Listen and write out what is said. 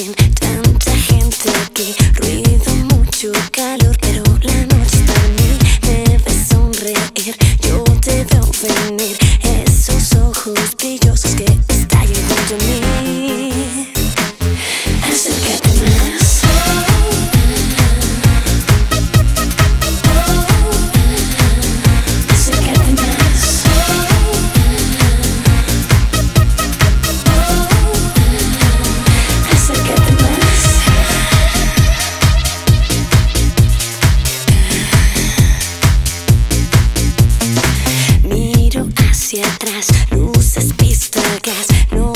Tanta gente aquí, ruido, mucho calor. luces, pista, gas, no